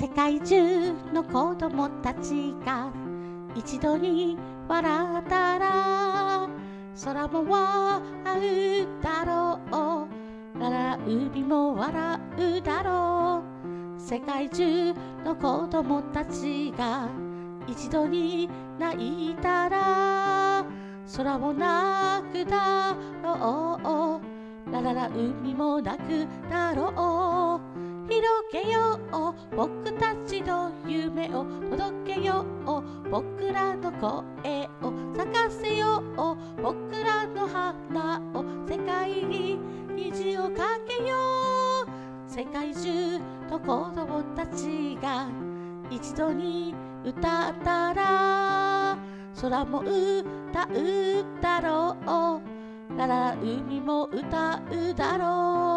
世界中の子供たちが一度に笑ったら空も笑うだろう。らら海も笑うだろう。世界中の子供たちが一度に泣いたら空も泣くだろう。ららら海も泣くだろう。広げよう。僕たちの夢を届けよう。僕らの声を咲かせよう。僕らの花を世界に虹をかけよう。世界中の子供たちが一度に歌ったら空も歌うだろう。らら海も歌うだろう。